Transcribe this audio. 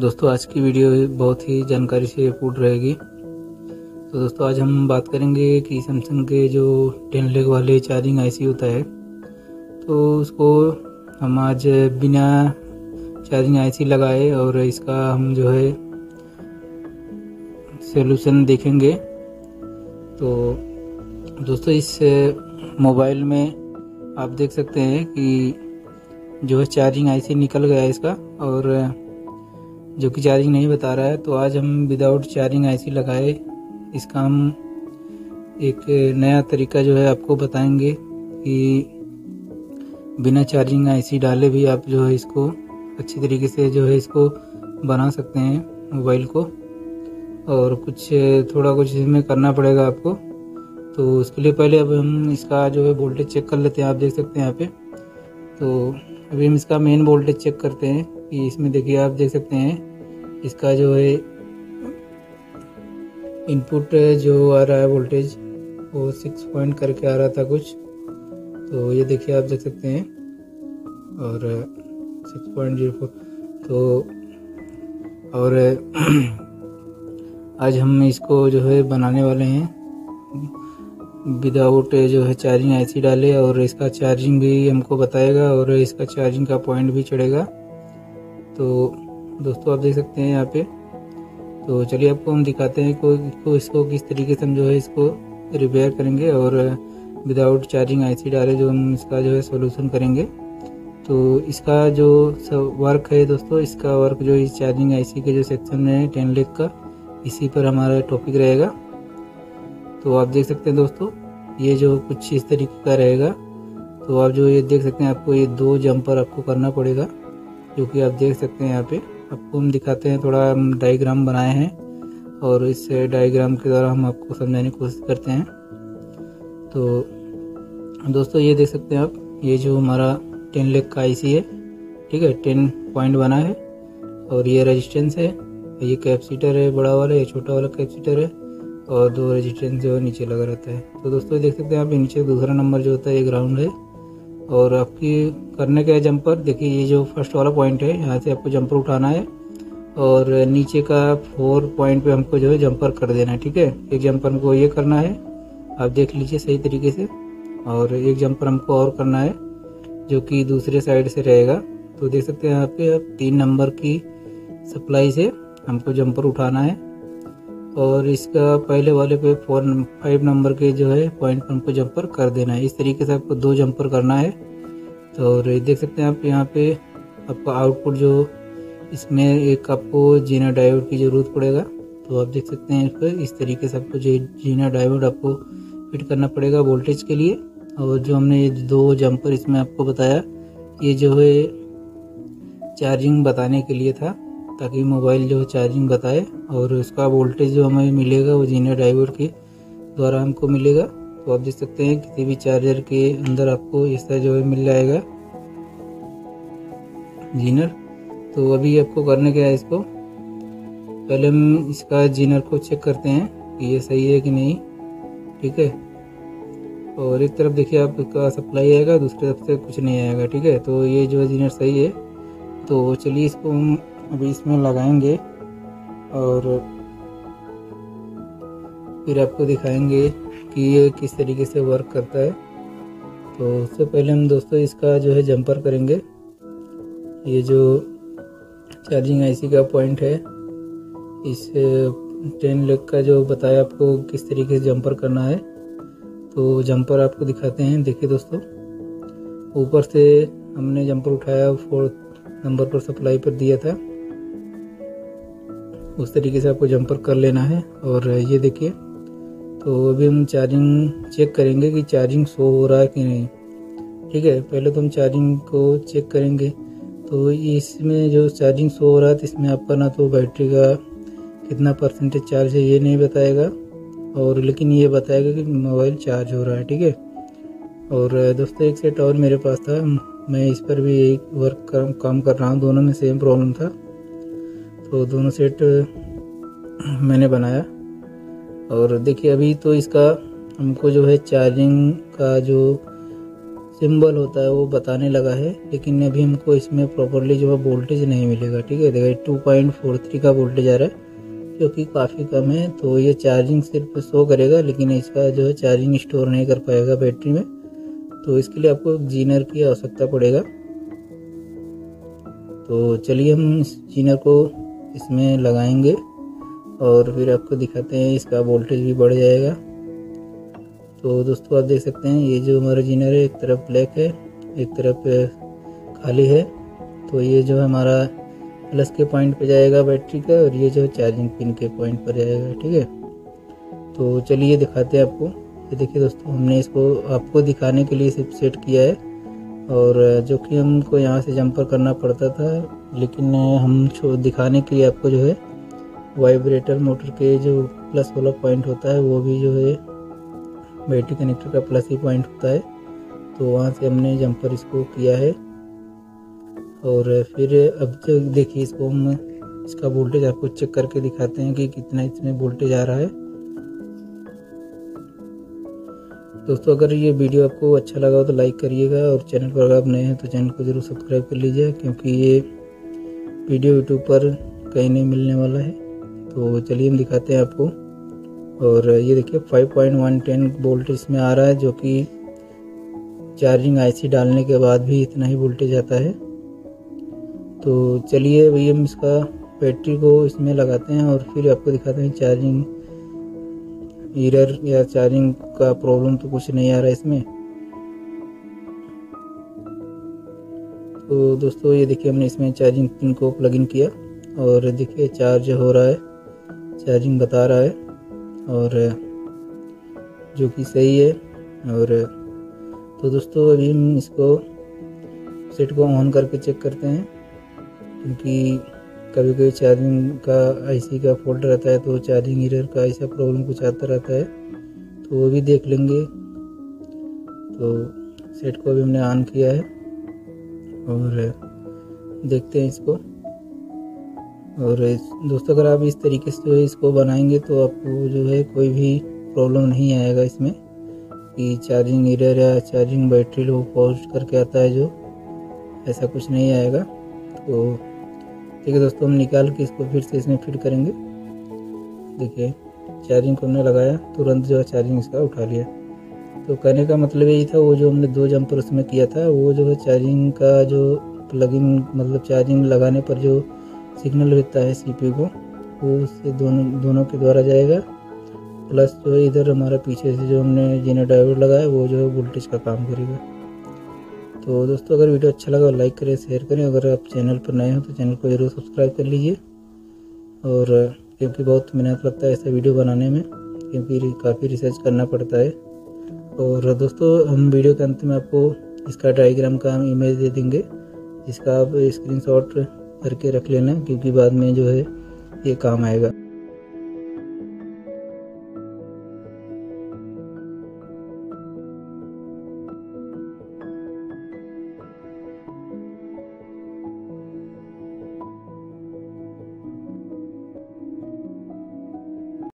दोस्तों, आज की वीडियो बहुत ही जानकारी से पूर्ण रहेगी। तो दोस्तों, आज हम बात करेंगे कि सैमसंग के जो टेन लेग वाले चार्जिंग आईसी होता है तो उसको हम आज बिना चार्जिंग आईसी लगाए और इसका हम जो है सोल्यूशन देखेंगे। तो दोस्तों, इस मोबाइल में आप देख सकते हैं कि जो है चार्जिंग आईसी निकल गया है इसका और जो कि चार्जिंग नहीं बता रहा है तो आज हम विदाउट चार्जिंग आईसी लगाए। इसका हम एक नया तरीका जो है आपको बताएँगे कि बिना चार्जिंग आईसी डाले भी आप जो है इसको अच्छी तरीके से जो है इसको बना सकते हैं मोबाइल को। और कुछ, थोड़ा कुछ इसमें करना पड़ेगा आपको। तो उसके लिए पहले अब हम इसका जो है वोल्टेज चेक कर लेते हैं, आप देख सकते हैं यहाँ पे। तो अभी हम इसका मेन वोल्टेज चेक करते हैं। कि इसमें देखिए, आप देख सकते हैं, इसका जो है इनपुट जो आ रहा है वोल्टेज वो सिक्स पॉइंट करके आ रहा था कुछ। तो ये देखिए, आप देख सकते हैं, और सिक्स पॉइंट ज़ीरो फोर तो और, आज हम इसको जो है, बनाने वाले हैं। विदाउट जो है चार्जिंग आईसी डाले, और इसका चार्जिंग भी हमको बताएगा, और इसका चार्जिंग का पॉइंट भी चढ़ेगा। तो दोस्तों आप देख सकते हैं यहाँ पे। तो चलिए आपको हम दिखाते हैं को, को इसको किस तरीके से हम जो है इसको रिपेयर करेंगे और विदाउट चार्जिंग आईसी डाले जो हम इसका जो है सोल्यूशन करेंगे। तो इसका जो वर्क है दोस्तों इसका वर्क जो इस चार्जिंग आईसी के जो सेक्शन में है टेन लेक का इसी पर हमारा टॉपिक रहेगा। तो आप देख सकते हैं दोस्तों ये जो कुछ इस तरीके का रहेगा। तो आप जो ये देख सकते हैं आपको ये दो जंपर आपको करना पड़ेगा। जो कि आप देख सकते हैं यहाँ पे। आपको हम दिखाते हैं थोड़ा हम डायग्राम बनाए हैं और इस डायग्राम के द्वारा हम आपको समझाने की कोशिश करते हैं। तो दोस्तों, ये देख सकते हैं आप, ये जो हमारा टेन लेग का आईसी है, ठीक है टेन पॉइंट बना है और ये रेजिस्टेंस है, ये कैपेसिटर है, बड़ा वाला, ये छोटा वाला कैपेसिटर है और दो रेजिस्टेंस जो है नीचे लगा रहता है। तो दोस्तों देख सकते हैं आप नीचे दूसरा नंबर जो होता है, ये ग्राउंड है। और आपकी करने का जंपर देखिए ये जो फ़र्स्ट वाला पॉइंट है, यहाँ से आपको जंपर उठाना है और नीचे का फोर पॉइंट पे हमको जो है जंपर कर देना है, ठीक है? एक जंपर हमको ये करना है, आप देख लीजिए सही तरीके से, और एक जंपर हमको और करना है, जो कि दूसरे साइड से रहेगा। तो देख सकते हैं यहाँ पे आप तीन नंबर की सप्लाई से हमको जंपर उठाना है। और इसका पहले वाले पे फोर फाइव नंबर के जो है पॉइंट पर हमको जंपर कर देना है। इस तरीके से आपको दो जंपर करना है। तो और देख सकते हैं आप यहाँ पे आपका आउटपुट जो इसमें एक आपको जीना डायोड की ज़रूरत पड़ेगा। तो आप देख सकते हैं इस पर इस तरीके से आपको जो जीना डायोड आपको फिट करना पड़ेगा वोल्टेज के लिए। और जो हमने ये दो जंपर इसमें आपको बताया, ये जो है चार्जिंग बताने के लिए था। ताकि मोबाइल जो चार्जिंग बताए और उसका वोल्टेज जो हमें मिलेगा वो जीनर ड्राइवर के द्वारा हमको मिलेगा। तो आप देख सकते हैं किसी भी चार्जर के अंदर आपको तरह जो है मिल जाएगा। जीनर तो अभी आपको करने क्या है इसको? पहले हम इसका जीनर को चेक करते हैं कि ये सही है कि नहीं। ठीक है? और एक तरफ़ देखिए आपका सप्लाई आएगा, दूसरी तरफ़ से कुछ नहीं आएगा। ठीक है? तो ये जो जीनर सही है। तो चलिए इसको हम अभी इसमें लगाएँगे और फिर आपको दिखाएँगे कि ये किस तरीके से वर्क करता है। तो उससे पहले हम दोस्तों इसका जो है जंपर करेंगे। ये जो चार्जिंग आईसी का पॉइंट है, इस टेन लेग का जो बताया आपको किस तरीके से जंपर करना है तो जंपर आपको दिखाते हैं। देखिए दोस्तों, ऊपर से हमने जंपर उठाया फोर्थ नंबर पर सप्लाई पर दिया था। उस तरीके से आपको जंपर कर लेना है। और ये देखिए तो अभी हम चार्जिंग चेक करेंगे कि चार्जिंग शो हो रहा है कि नहीं। ठीक है, पहले तो हम चार्जिंग को चेक करेंगे। तो इसमें जो चार्जिंग शो हो रहा है तो इसमें आपका ना तो बैटरी का कितना परसेंटेज चार्ज है, ये नहीं बताएगा। और लेकिन ये बताएगा कि मोबाइल चार्ज हो रहा है, ठीक है। और दोस्तों, एक सेट और मेरे पास था। मैं इस पर भी यही वर्क काम कर रहा हूँ। दोनों में सेम प्रॉब्लम था। तो दोनों सेट मैंने बनाया। और देखिए, अभी तो इसका हमको जो है चार्जिंग का जो सिंबल होता है, वो बताने लगा है, लेकिन अभी हमको इसमें प्रॉपरली जो है वोल्टेज नहीं मिलेगा, ठीक है? देखिए टू पॉइंट फोर थ्री का वोल्टेज आ रहा है, जो कि काफ़ी कम है तो ये चार्जिंग सिर्फ़ शो करेगा, लेकिन इसका जो है चार्जिंग स्टोर नहीं कर पाएगा बैटरी में। तो इसके लिए आपको जीनर की आवश्यकता पड़ेगा। तो चलिए, हम इस जीनर को इसमें लगाएँगे और फिर आपको दिखाते हैं इसका वोल्टेज भी बढ़ जाएगा। तो दोस्तों, आप देख सकते हैं, ये जो हमारा जीनर है, एक तरफ़ ब्लैक है, एक तरफ़ खाली है। तो ये जो हमारा प्लस के पॉइंट पे जाएगा बैटरी का और ये जो चार्जिंग पिन के पॉइंट पर जाएगा, ठीक है? तो चलिए दिखाते हैं आपको। ये देखिए दोस्तों, हमने इसको, आपको दिखाने के लिए सिर्फ़ सेट किया है। और जो कि हमको यहाँ से जंपर करना पड़ता था लेकिन हम दिखाने के लिए आपको जो है वाइब्रेटर मोटर के जो प्लस वाला पॉइंट होता है, वो भी जो है बैटरी कनेक्टर का प्लस ही पॉइंट होता है। तो वहाँ से हमने जंपर इसको किया है। और फिर अब जो, देखिए, इसको हम, इसका वोल्टेज आपको चेक करके दिखाते हैं कि कितना इसमें वोल्टेज आ रहा है। दोस्तों, अगर ये वीडियो आपको अच्छा लगा हो तो लाइक करिएगा और चैनल पर अगर आप नए हैं तो चैनल को ज़रूर सब्सक्राइब कर लीजिए, क्योंकि ये वीडियो यूट्यूब पर कहीं नहीं मिलने वाला है। तो चलिए हम दिखाते हैं आपको। और ये देखिए 5.110 वोल्ट इसमें आ रहा है, जो कि चार्जिंग आईसी डालने के बाद भी इतना ही वोल्टेज आता है। तो चलिए भैया हम इसका बैटरी को इसमें लगाते हैं और फिर आपको दिखाते हैं चार्जिंग ईरर या चार्जिंग का प्रॉब्लम तो कुछ नहीं आ रहा है इसमें। तो दोस्तों, ये देखिए, हमने इसमें चार्जिंग पिन को प्लग इन किया और देखिए चार्ज हो रहा है। चार्जिंग बता रहा है और जो कि सही है। और तो दोस्तों, अभी हम इसको सेट को ऑन करके चेक करते हैं क्योंकि कभी कभी चार्जिंग का आईसी का फॉल्ट रहता है तो चार्जिंग एरर का ऐसा प्रॉब्लम कुछ आता रहता है तो वो भी देख लेंगे। तो सेट को अभी हमने ऑन किया है। और देखते हैं इसको। और दोस्तों, अगर आप इस तरीके से जो है इसको बनाएँगे तो आपको जो है कोई भी प्रॉब्लम नहीं आएगा इसमें। कि चार्जिंग इरर या चार्जिंग बैटरी लो पोस्ट करके आता है जो, ऐसा कुछ नहीं आएगा। तो ठीक है दोस्तों, हम निकाल के इसको फिर से इसमें फिट करेंगे। देखिए, चार्जिंग को हमने लगाया, तुरंत जो है चार्जिंग इसका उठा लिया। तो कहने का मतलब यही था, वो जो हमने दो जंपर उसमें किया था, वो जो है चार्जिंग का जो प्लगिंग मतलब चार्जिंग लगाने पर जो सिग्नल रहता है सीपीयू को, वो उससे दोनों दोनों के द्वारा जाएगा। प्लस जो है इधर हमारा पीछे से जो हमने जीना डायोड लगाया, वो जो है वोल्टेज का काम करेगा। तो दोस्तों, अगर वीडियो अच्छा लगा लाइक करें शेयर करें। अगर आप चैनल पर नए हो तो चैनल को ज़रूर सब्सक्राइब कर लीजिए। और, क्योंकि बहुत मेहनत लगता है ऐसा वीडियो बनाने में, क्योंकि काफ़ी रिसर्च करना पड़ता है। और दोस्तों, हम वीडियो के अंत में आपको इसका डायग्राम का हम इमेज दे देंगे इसका आप स्क्रीनशॉट करके रख लेना, क्योंकि बाद में जो है, ये काम आएगा।